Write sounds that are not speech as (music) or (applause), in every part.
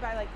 by like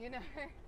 you know? (laughs)